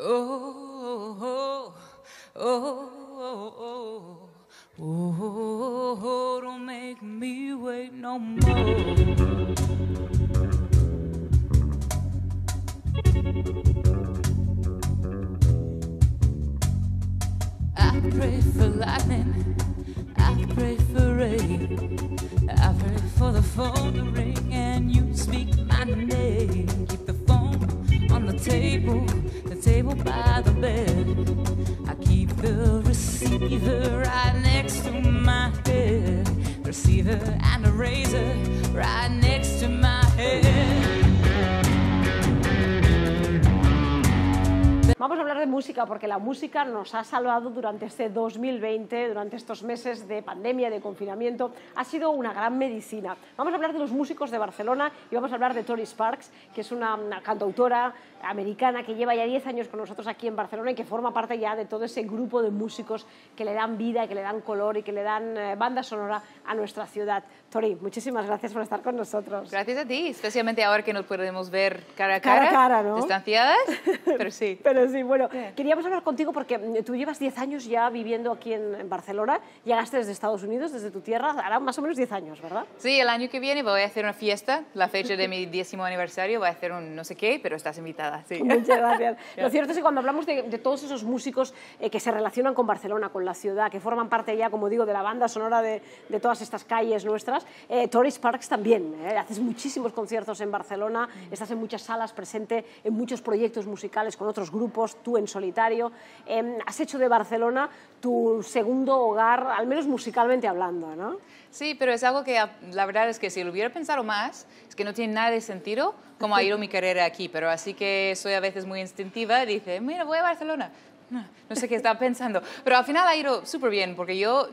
Oh, table by the bed. I keep the receiver right next to my head, receiver and a razor right next to my Vamos a hablar de música porque la música nos ha salvado durante este 2020, durante estos meses de pandemia, de confinamiento. Ha sido una gran medicina. Vamos a hablar de los músicos de Barcelona y vamos a hablar de Tori Sparks, que es una, una cantautora americana que lleva ya 10 años con nosotros aquí en Barcelona y que forma parte ya de todo ese grupo de músicos que le dan vida, que le dan color y que le dan eh, banda sonora a nuestra ciudad. Tori, muchísimas gracias por estar con nosotros. Gracias a ti, especialmente ahora que nos podemos ver cara a Cara cara, a cara, ¿no? distanciadas, pero sí. Pero sí, bueno, queríamos hablar contigo porque mm, tú llevas 10 años ya viviendo aquí en, en Barcelona, llegaste desde Estados Unidos, desde tu tierra, hará más o menos 10 años, ¿verdad? Sí, el año que viene voy a hacer una fiesta, la fecha de mi décimo aniversario, voy a hacer un no sé qué, pero estás invitada, sí. Muchas gracias. Lo cierto es que cuando hablamos de, de todos esos músicos eh, que se relacionan con Barcelona, con la ciudad, que forman parte ya, como digo, de la banda sonora de, de todas estas calles nuestras, eh, Tori Sparks también. eh, haces muchísimos conciertos en Barcelona, estás en muchas salas, presente en muchos proyectos musicales con otros grupos, tú en solitario. Eh, has hecho de Barcelona tu segundo hogar, al menos musicalmente hablando, ¿no? Sí, pero es algo que ah, la verdad es que si lo hubiera pensado más, es que no tiene nada de sentido cómo ha ido mi carrera aquí, pero así que soy a veces muy instintiva, dice, mira, voy a Barcelona. No, no sé qué estaba pensando, pero al final ha ido súper bien, porque yo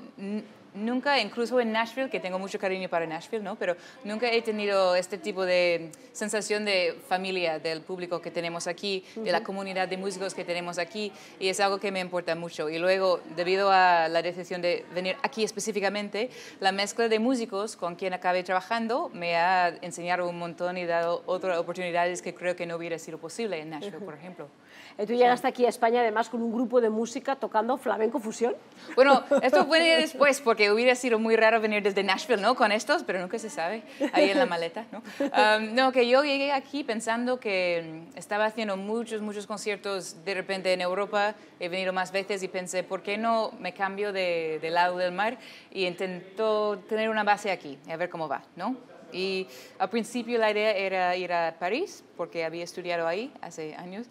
nunca, incluso en Nashville, que tengo mucho cariño para Nashville, ¿no? pero nunca he tenido este tipo de sensación de familia del público que tenemos aquí, de la comunidad de músicos que tenemos aquí, y es algo que me importa mucho. Y luego, debido a la decisión de venir aquí específicamente, la mezcla de músicos con quien acabé trabajando me ha enseñado un montón y dado otras oportunidades que creo que no hubiera sido posible en Nashville, por ejemplo. Eh, tú llegaste aquí a España además con un grupo de música tocando flamenco fusión. Bueno, esto fue después, porque hubiera sido muy raro venir desde Nashville, ¿no? Con estos, pero nunca se sabe, ahí en la maleta, ¿no? Um, no, que yo llegué aquí pensando que mm, estaba haciendo muchos, muchos conciertos de repente en Europa, he venido más veces y pensé, ¿por qué no me cambio de, de lado del mar y intento tener una base aquí, a ver cómo va, ¿no? Y al principio la idea era ir a París, porque había estudiado ahí hace años,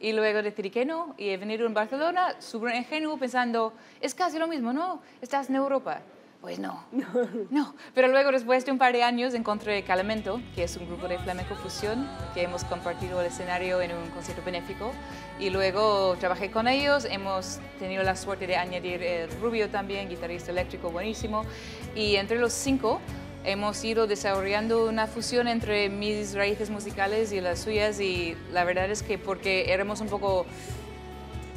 y luego decidí que no, y he venido en Barcelona, súper ingenuo, pensando, es casi lo mismo, ¿no? Estás en Europa. Pues no, no. Pero luego, después de un par de años, encontré Calamento, que es un grupo de flamenco fusión, que hemos compartido el escenario en un concierto benéfico. Y luego trabajé con ellos, hemos tenido la suerte de añadir el Rubio también, guitarrista eléctrico buenísimo. Y entre los cinco hemos ido desarrollando una fusión entre mis raíces musicales y las suyas y la verdad es que porque éramos un poco,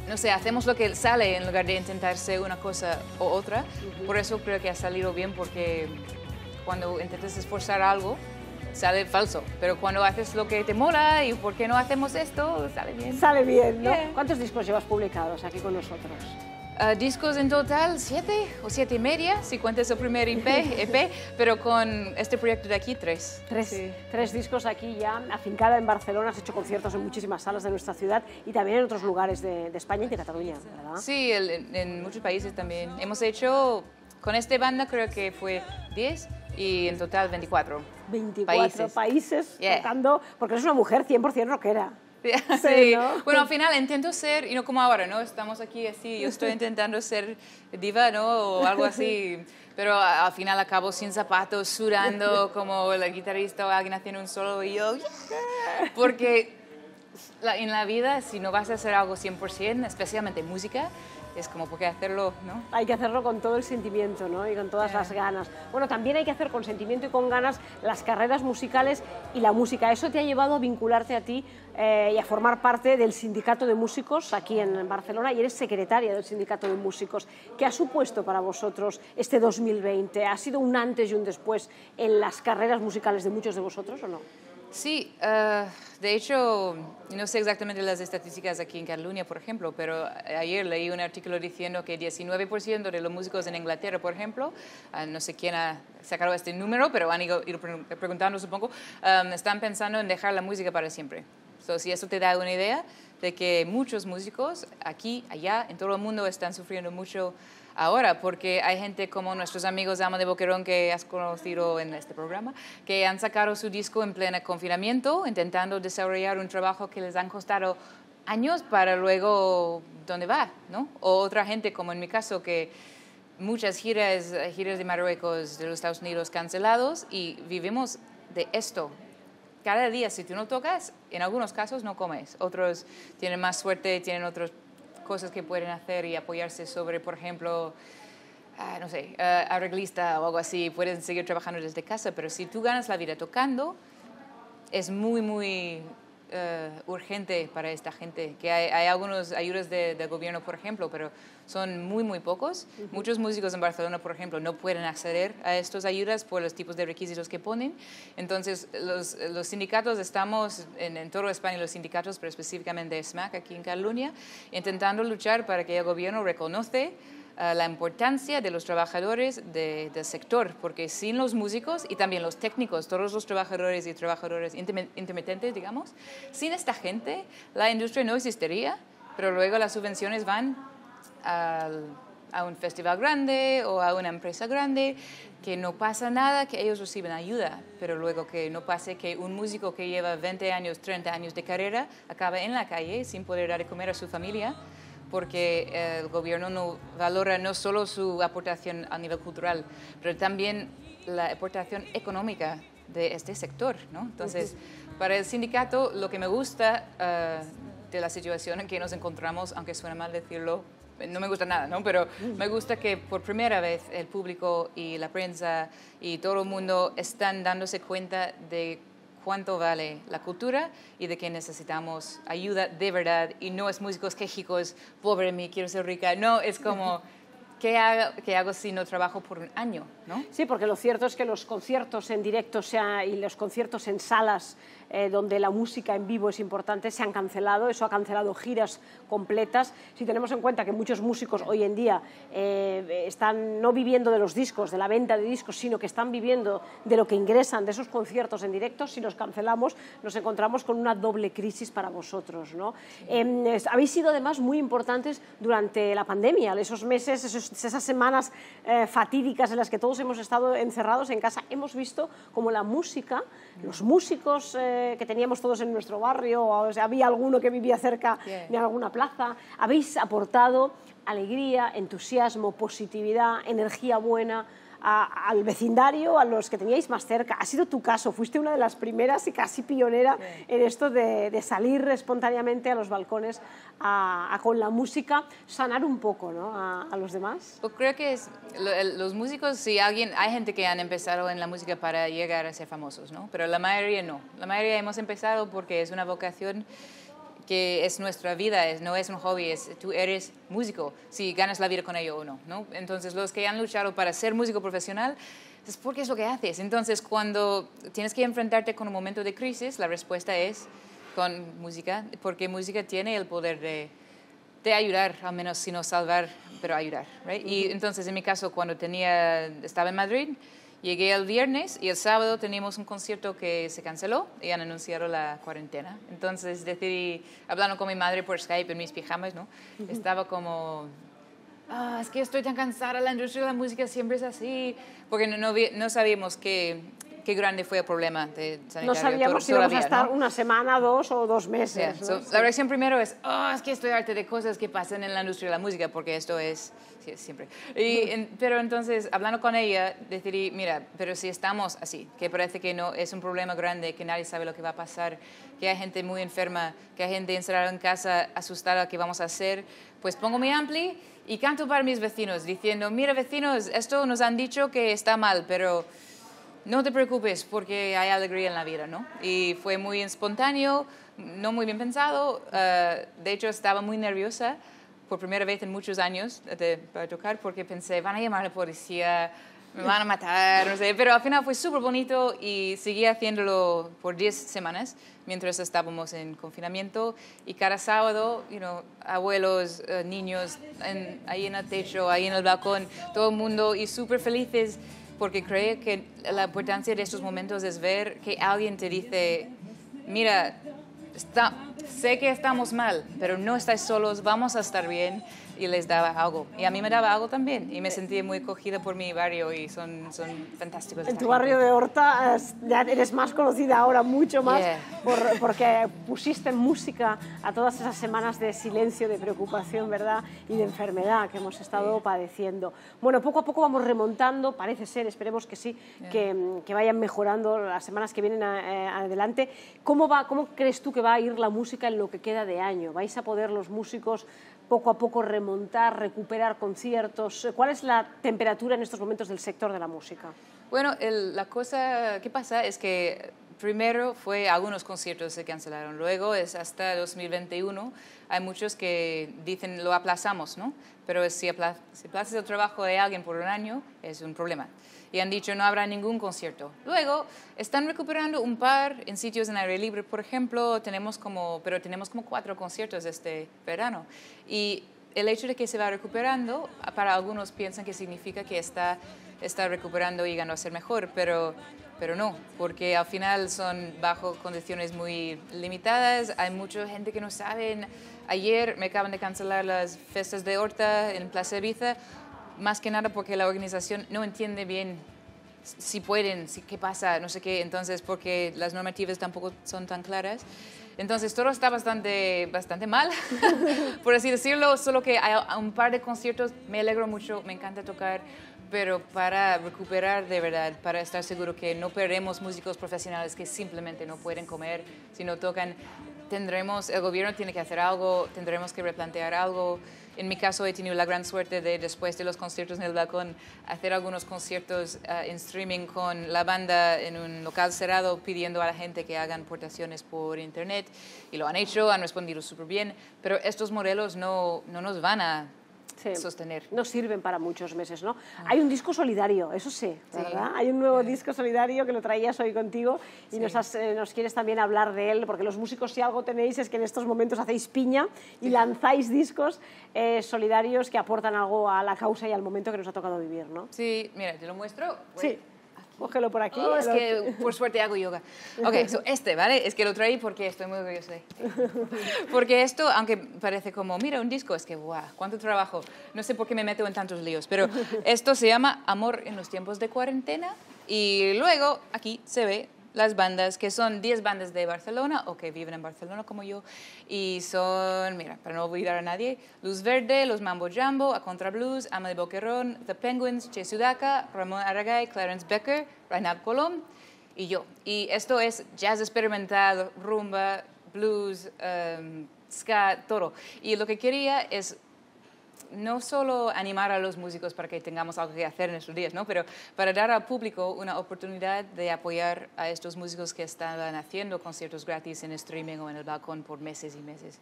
no sé, hacemos lo que sale en lugar de intentar ser una cosa o otra, por eso creo que ha salido bien porque cuando intentas esforzar algo sale falso, pero cuando haces lo que te mola y por qué no hacemos esto, sale bien. Sale bien, ¿no? Yeah. ¿Cuántos discos llevas publicados aquí con nosotros? Ah, discos en total, siete o siete y media, si cuentas el primer EP, EP, pero con este proyecto de aquí, tres. Tres, Sí. tres discos aquí ya, afincada en Barcelona, has hecho conciertos en muchísimas salas de nuestra ciudad y también en otros lugares de, de España y de Cataluña, ¿verdad? Sí, el- en, en muchos países también. Hemos hecho, con esta banda creo que fue 10 y en total 24. 24 países, Países. Yeah. tocando, porque eres una mujer 100% rockera. Sí, ¿no? bueno, al final intento ser, y no como ahora, ¿no? Estamos aquí así, yo estoy intentando ser diva, ¿no? O algo así, pero al final acabo sin zapatos, sudando como el guitarrista o alguien haciendo un solo y yo, "Yeah". porque la- en la vida, si no vas a hacer algo 100%, especialmente música, es como, ¿por qué hacerlo, no? Hay que hacerlo con todo el sentimiento ¿no? y con todas las ganas. Bueno, también hay que hacer con sentimiento y con ganas las carreras musicales y la música. Eso te ha llevado a vincularte a ti eh, y a formar parte del sindicato de músicos aquí en Barcelona y eres secretaria del sindicato de músicos. ¿Qué ha supuesto para vosotros este 2020? ¿Ha sido un antes y un después en las carreras musicales de muchos de vosotros o no? Sí, uh, de hecho, no sé exactamente las estadísticas aquí en Cataluña, por ejemplo, pero ayer leí un artículo diciendo que 19% de los músicos en Inglaterra, por ejemplo, uh, no sé quién ha sacado este número, pero han ido, ido preguntando, supongo, um, están pensando en dejar la música para siempre. So, si eso te da una idea de que muchos músicos aquí, allá, en todo el mundo están sufriendo mucho ahora, porque hay gente como nuestros amigos Ama de Boquerón que has conocido en este programa, que han sacado su disco en pleno confinamiento, intentando desarrollar un trabajo que les han costado años para luego, ¿dónde va? ¿no? O otra gente, como en mi caso, que muchas giras, giras de Marruecos, de los Estados Unidos cancelados y vivimos de esto, cada día si tú no tocas, en algunos casos no comes. Otros tienen más suerte, tienen otras cosas que pueden hacer y apoyarse sobre, por ejemplo, ah, no sé, uh, arreglista o algo así. Pueden seguir trabajando desde casa, pero si tú ganas la vida tocando, es muy, muy eh, urgente para esta gente, que hay, hay algunas ayudas del de gobierno, por ejemplo, pero son muy, muy pocos. Muchos músicos en Barcelona, por ejemplo, no pueden acceder a estas ayudas por los tipos de requisitos que ponen. Entonces, los, los sindicatos, estamos en, en toda España, los sindicatos, pero específicamente SMAC aquí en Cataluña, intentando luchar para que el gobierno reconoce uh, la importancia de los trabajadores de, del sector, porque sin los músicos y también los técnicos, todos los trabajadores y trabajadores intermitentes, digamos, sin esta gente la industria no existiría, pero luego las subvenciones van al, a un festival grande o a una empresa grande, que no pasa nada, que ellos reciben ayuda, pero luego que no pase que un músico que lleva 20 años, 30 años de carrera acabe en la calle sin poder dar de comer a su familia porque eh, el gobierno no valora no solo su aportación a nivel cultural, pero también la aportación económica de este sector. ¿no? Entonces, para el sindicato, lo que me gusta uh, de la situación en que nos encontramos, aunque suena mal decirlo, no me gusta nada, ¿no? pero me gusta que por primera vez el público y la prensa y todo el mundo están dándose cuenta de cuánto vale la cultura y de que necesitamos ayuda de verdad. Y no es músicos quejicos, pobre mí, quiero ser rica, no, es como... ¿Qué hago, ¿Qué hago, si no trabajo por un año? ¿no? Sí, porque lo cierto es que los conciertos en directo sea, y los conciertos en salas eh, donde la música en vivo es importante, se han cancelado, eso ha cancelado giras completas. Si tenemos en cuenta que muchos músicos hoy en día eh, están no viviendo de los discos, de la venta de discos, sino que están viviendo de lo que ingresan de esos conciertos en directo, si los cancelamos nos encontramos con una doble crisis para vosotros. ¿no? Eh, habéis sido además muy importantes durante la pandemia, esos meses, esos, esas semanas eh, fatídicas en las que todos hemos estado encerrados en casa, hemos visto como la música, los músicos eh, que teníamos todos en nuestro barrio, o sea, había alguno que vivía cerca de alguna plaza, habéis aportado alegría, entusiasmo, positividad, energía buena a, al vecindario, a los que teníais más cerca. Ha sido tu caso, fuiste una de las primeras y casi pionera sí. en esto de, de, salir espontáneamente a los balcones a, a, con la música, sanar un poco ¿no? a, los demás. Pues creo que es, los músicos, si alguien, hay gente que han empezado en la música para llegar a ser famosos, ¿no? pero la mayoría no. La mayoría hemos empezado porque es una vocación que es nuestra vida, es, no es un hobby, es, tú eres músico, si ganas la vida con ello o no, no. Entonces, los que han luchado para ser músico profesional, es porque es lo que haces. Entonces, cuando tienes que enfrentarte con un momento de crisis, la respuesta es con música, porque música tiene el poder de, de ayudar, al menos si no salvar, pero ayudar. Right? Y entonces, en mi caso, cuando tenía, estaba en Madrid, Llegué el viernes y el sábado teníamos un concierto que se canceló y han anunciado la cuarentena. Entonces decidí, hablando con mi madre por Skype en mis pijamas, ¿no? Uh -huh. Estaba como, ah, es que estoy tan cansada, la industria de la música siempre es así, porque no, no, no sabíamos que qué grande fue el problema de sanitario. No sabíamos si íbamos a estar ¿no? una semana, dos o dos meses. Yeah. So. La reacción primero es, oh, es que estoy harta de cosas que pasan en la industria de la música, porque esto es, sí, siempre. Y, en, pero entonces, hablando con ella, decidí, mira, pero si estamos así, que parece que no es un problema grande, que nadie sabe lo que va a pasar, que hay gente muy enferma, que hay gente encerrada en casa, asustada, ¿qué vamos a hacer? Pues pongo mi ampli y canto para mis vecinos, diciendo, mira vecinos, esto nos han dicho que está mal, pero no te preocupes porque hay alegría en la vida, ¿no? Y fue muy espontáneo, no muy bien pensado. Uh, de hecho, estaba muy nerviosa por primera vez en muchos años de, para tocar porque pensé, van a llamar a la policía, me van a matar, no sé. Pero al final fue súper bonito y seguí haciéndolo por 10 semanas mientras estábamos en confinamiento. Y cada sábado, abuelos, eh, niños, en- ahí en el techo, ahí en el balcón, todo el mundo y súper felices porque creo que la importancia de estos momentos es ver que alguien te dice, mira, está, sé que estamos mal, pero no estáis solos, vamos a estar bien. Y les daba algo. Y a mí me daba algo también. Y me sentí muy acogida por mi barrio y son, son fantásticos. En tu gente. barrio de Horta ya eres más conocida ahora, mucho más, Yeah. por- porque pusiste música a todas esas semanas de silencio, de preocupación, ¿verdad? Y de enfermedad que hemos estado padeciendo. Bueno, poco a poco vamos remontando, parece ser, esperemos que sí, que, que vayan mejorando las semanas que vienen a- eh, adelante. ¿Cómo, va, ¿Cómo crees tú que va a ir la música en lo que queda de año? ¿Vais a poder los músicos poco a poco remontar, recuperar conciertos? ¿Cuál es la temperatura en estos momentos del sector de la música? Bueno, la cosa que pasa es que primero fue algunos conciertos se cancelaron, luego es hasta 2021. Hay muchos que dicen lo aplazamos, ¿no? Pero si, apla- si aplazas el trabajo de alguien por un año es un problema. Y han dicho no habrá ningún concierto. Luego están recuperando un par en sitios en aire libre, por ejemplo, tenemos como, pero tenemos como cuatro conciertos este verano. Y el hecho de que se va recuperando, para algunos piensan que significa que está, está recuperando y ganando a ser mejor, pero, pero no, porque al final son bajo condiciones muy limitadas, hay mucha gente que no saben. Ayer me acaban de cancelar las fiestas de Horta en Plaza Ibiza, más que nada porque la organización no entiende bien si pueden, si, qué pasa, no sé qué, entonces porque las normativas tampoco son tan claras. Entonces todo está bastante, bastante mal, por así decirlo, solo que hay un par de conciertos, me alegro mucho, me encanta tocar, pero para recuperar de verdad, para estar seguro que no perdemos músicos profesionales que simplemente no pueden comer si no tocan, tendremos, el gobierno tiene que hacer algo, tendremos que replantear algo. En mi caso he tenido la gran suerte de, después de los conciertos en el balcón, hacer algunos conciertos ah, en streaming con la banda en un local cerrado, pidiendo a la gente que hagan portaciones por internet. Y lo han hecho, han respondido súper bien, pero estos modelos no, no nos van a Sí. sostener. No sirven para muchos meses, ¿no? Hay un disco solidario, eso sí, Sí. ¿verdad? Hay un nuevo disco solidario que lo traías hoy contigo y nos, has, eh, nos quieres también hablar de él, porque los músicos si algo tenéis es que en estos momentos hacéis piña y lanzáis discos eh, solidarios que aportan algo a la causa y al momento que nos ha tocado vivir, ¿no? Sí, mira, te lo muestro. Sí, cógelo por aquí. Oh, es que por suerte hago yoga. Ok, so este, ¿vale? Es que lo traí porque estoy muy orgullosa de Porque esto, aunque parece como, mira, un disco, es que, guau, cuánto trabajo. No sé por qué me meto en tantos líos, pero esto se llama Amor en los tiempos de cuarentena. Y luego aquí se ve las bandas, que son 10 bandas de Barcelona o que viven en Barcelona como yo. Y son, mira, para no olvidar a nadie, Luz Verde, Los Mambo Jambo, A Contra Blues, Ama de Boquerón, The Penguins, Che Sudaca, Ramón Aragay, Clarence Becker, Reinhard Colom y yo. Y esto es jazz experimental, rumba, blues, um, ska, todo. Y lo que quería es no solo animar a los músicos para que tengamos algo que hacer en estos días, ¿no? pero para dar al público una oportunidad de apoyar a estos músicos que estaban haciendo conciertos gratis en streaming o en el balcón por meses y meses.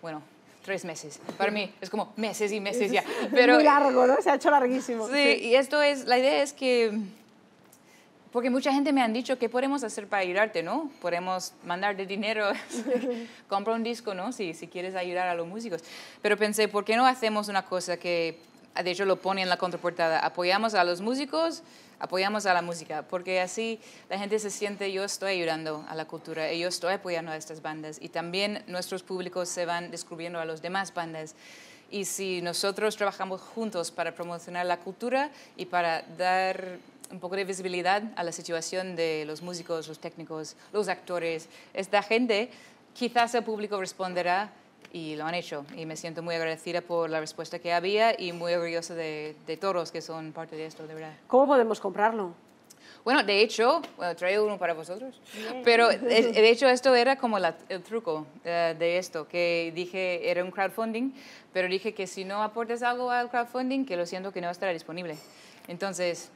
Bueno, tres meses. Para mí es como meses y meses ya. Pero, Muy largo, ¿no? Se ha hecho larguísimo. Sí, y esto es, la idea es que, porque mucha gente me han dicho, ¿qué podemos hacer para ayudarte, no? Podemos mandarte dinero, compra un disco, ¿no? Si, si quieres ayudar a los músicos. Pero pensé, ¿por qué no hacemos una cosa que, de hecho lo pone en la contraportada, apoyamos a los músicos, apoyamos a la música, porque así la gente se siente, yo estoy ayudando a la cultura, y yo estoy apoyando a estas bandas, y también nuestros públicos se van descubriendo a las demás bandas. Y si nosotros trabajamos juntos para promocionar la cultura y para dar un poco de visibilidad a la situación de los músicos, los técnicos, los actores, esta gente, quizás el público responderá y lo han hecho. Y me siento muy agradecida por la respuesta que había y muy orgullosa de, de todos que son parte de esto, de verdad. ¿Cómo podemos comprarlo? Bueno, de hecho, bueno, traigo uno para vosotros, pero de, de hecho esto era como la- el truco eh, de esto, que dije, era un crowdfunding, pero dije que si no aportas algo al crowdfunding, que lo siento que no estará disponible. Entonces,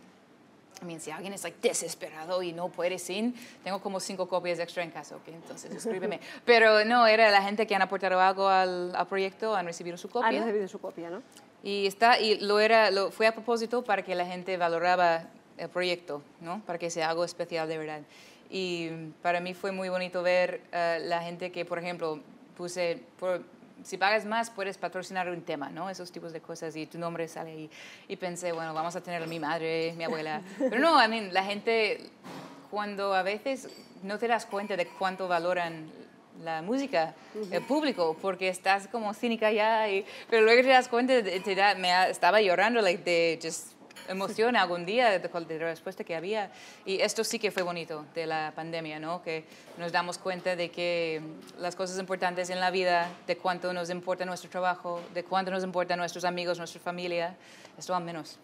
I mean, si alguien es like, desesperado y no puede sin, tengo como cinco copias extra en casa, ¿ok? Entonces escríbeme. Pero no, era la gente que han aportado algo al, al proyecto, han recibido su Han copia. recibido su copia, ¿no? Y, está, y lo era, lo, fue a propósito para que la gente valoraba el proyecto, ¿no? Para que sea algo especial de verdad. Y para mí fue muy bonito ver eh, la gente que, por ejemplo, puse, por, si pagas más puedes patrocinar un tema, ¿no? Esos tipos de cosas y tu nombre sale ahí. Y pensé, bueno, vamos a tener a mi madre, mi abuela. Pero no, I mean, la gente, cuando a veces no te das cuenta de cuánto valoran la música, el público, porque estás como cínica ya, y, pero luego te das cuenta, te da, me estaba llorando like, de just emoción algún día de, la respuesta que había. Y esto sí que fue bonito de la pandemia, ¿no? Que nos damos cuenta de que las cosas importantes en la vida, de cuánto nos importa nuestro trabajo, de cuánto nos importan nuestros amigos, nuestra familia, esto va menos.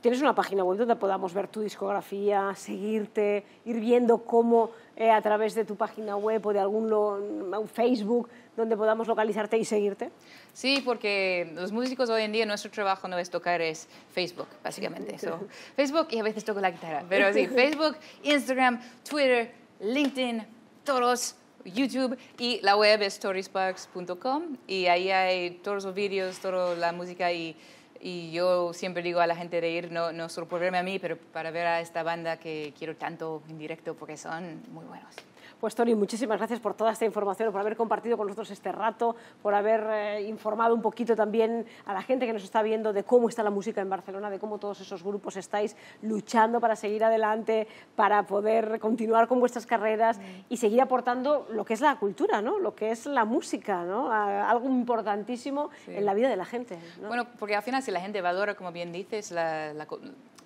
Tienes una página web donde podamos ver tu discografía, seguirte, ir viendo cómo eh, a través de tu página web o de algún un Facebook donde podamos localizarte y seguirte. Sí, porque los músicos hoy en día nuestro trabajo no es tocar, es Facebook, básicamente. Facebook y a veces toco la guitarra, pero sí, Facebook, Instagram, Twitter, LinkedIn, todos YouTube y la web es storysparks.com y ahí hay todos los vídeos, toda la música y y yo siempre digo a la gente de ir, no, no solo por verme a mí, pero para ver a esta banda que quiero tanto en directo porque son muy buenos. Pues Tony, muchísimas gracias por toda esta información, por haber compartido con nosotros este rato, por haber eh, informado un poquito también a la gente que nos está viendo de cómo está la música en Barcelona, de cómo todos esos grupos estáis luchando para seguir adelante, para poder continuar con vuestras carreras y seguir aportando lo que es la cultura, ¿no? lo que es la música, ¿no? algo importantísimo en la vida de la gente. Bueno, porque al final si la gente valora, como bien dices, la,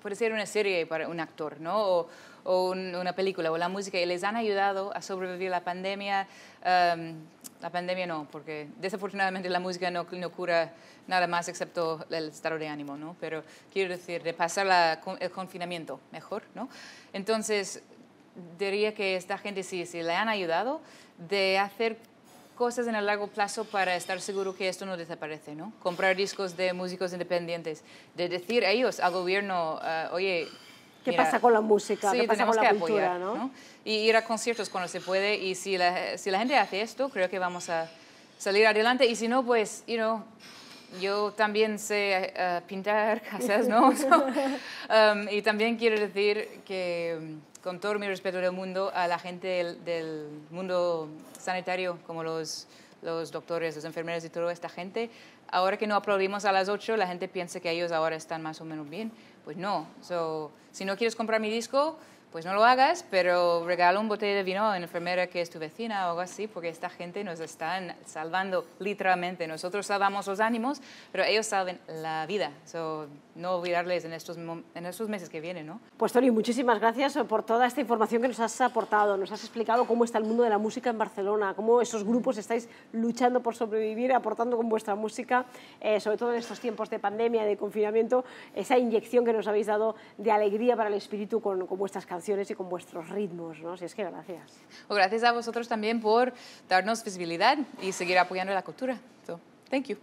puede ser una serie para un actor, ¿no? o una película o la música y les han ayudado a sobrevivir la pandemia. Um, la pandemia no, porque desafortunadamente la música no, no, cura nada más excepto el estado de ánimo, ¿no? Pero quiero decir, de pasar la, el confinamiento mejor, ¿no? Entonces, diría que esta gente sí, sí le han ayudado de hacer cosas en el largo plazo para estar seguro que esto no desaparece, ¿no? Comprar discos de músicos independientes, de decir a ellos, al gobierno, uh, oye, ¿Qué pasa con la música? ¿Qué pasa con la cultura? ¿no? Y ir a conciertos cuando se puede. Y si la, si la gente hace esto, creo que vamos a salir adelante. Y si no, pues, you know, yo también sé uh, pintar casas, ¿no? um, y también quiero decir que, um, con todo mi respeto del mundo, a la gente del, del mundo sanitario, como los, los doctores, los enfermeros y toda esta gente, ahora que no aplaudimos a las 8, la gente piensa que ellos ahora están más o menos bien pues no. So, si no quieres comprar mi disco, pues no lo hagas, pero regala un botella de vino a una enfermera que es tu vecina o algo así, porque esta gente nos está salvando literalmente. Nosotros salvamos los ánimos, pero ellos salven la vida. So, no olvidarles en estos, en estos meses que vienen, ¿no? Pues Tony, muchísimas gracias por toda esta información que nos has aportado. Nos has explicado cómo está el mundo de la música en Barcelona, cómo esos grupos estáis luchando por sobrevivir, aportando con vuestra música, eh, sobre todo en estos tiempos de pandemia, de confinamiento, esa inyección que nos habéis dado de alegría para el espíritu con, con vuestras canciones y con vuestros ritmos, ¿no? Si es que gracias. O gracias a vosotros también por darnos visibilidad y seguir apoyando la cultura. So, thank you.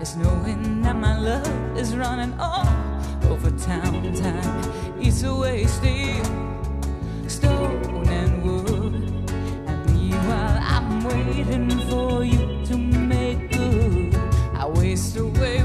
It's knowing that my love is running all over town. Time eats away steel, stone and wood. And meanwhile, I'm waiting for you to make good. I waste away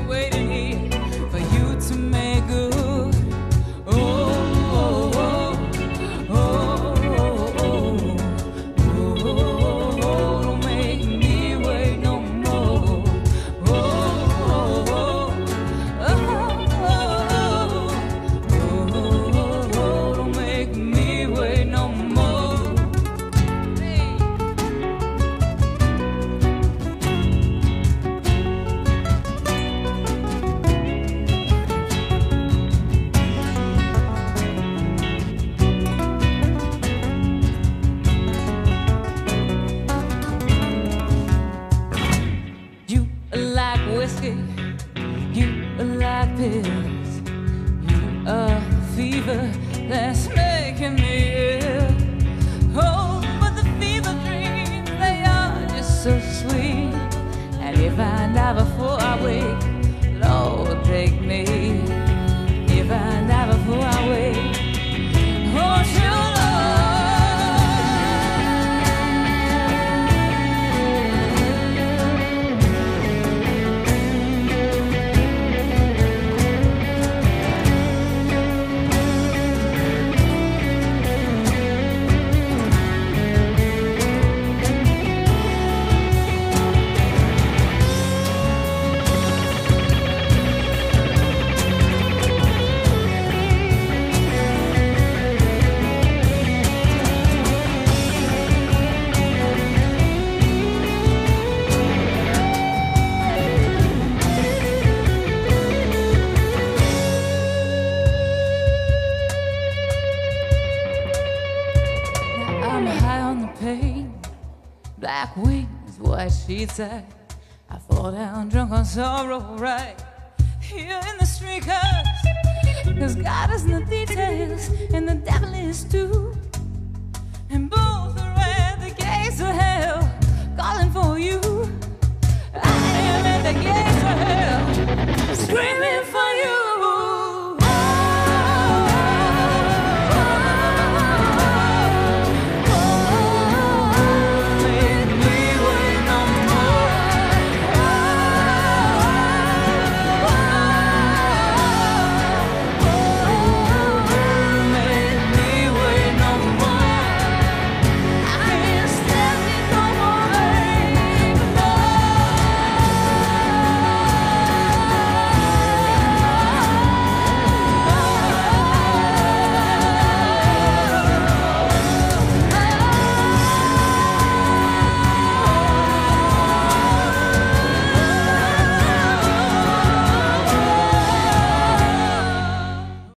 white sheets. I, I fall down drunk on sorrow, right here in the street. Cause, cause God is in the details and the devil is too. And both are at the gates of hell, calling for you. I am at the gates of hell, screaming.